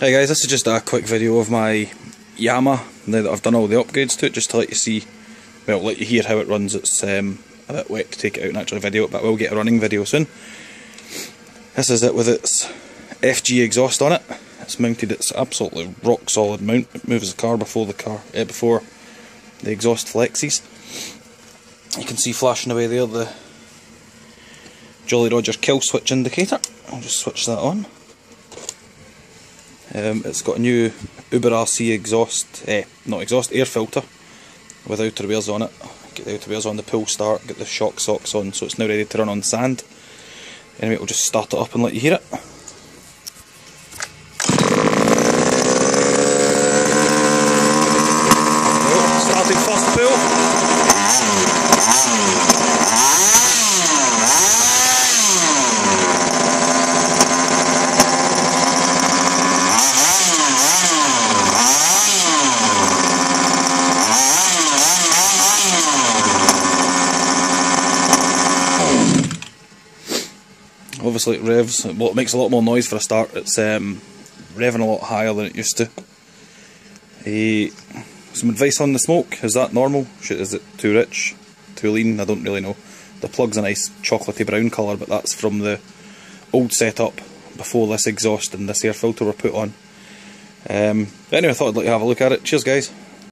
Hey guys, this is just a quick video of my Yama, now that I've done all the upgrades to it, just to let you see, well, let you hear how it runs. It's um, a bit wet to take it out and actually video it, but I will get a running video soon. This is it with its FG exhaust on it. It's mounted, it's absolutely rock solid mount. It moves the car before the car, uh, before the exhaust flexes. You can see flashing away there the Jolly Roger kill switch indicator. I'll just switch that on. Um, it's got a new Uber RC exhaust, eh, not exhaust, air filter with Outerwears on it. Get the Outerwears on the pull start, get the shock socks on so it's now ready to run on sand. Anyway, we'll just start it up and let you hear it. Starting first pull. Obviously it revs, it makes a lot more noise for a start, it's um, revving a lot higher than it used to. Uh, some advice on the smoke, is that normal? Is it too rich? Too lean? I don't really know. The plug's a nice chocolatey brown colour but that's from the old setup before this exhaust and this air filter were put on. Um, anyway I thought I'd let you have a look at it. Cheers guys.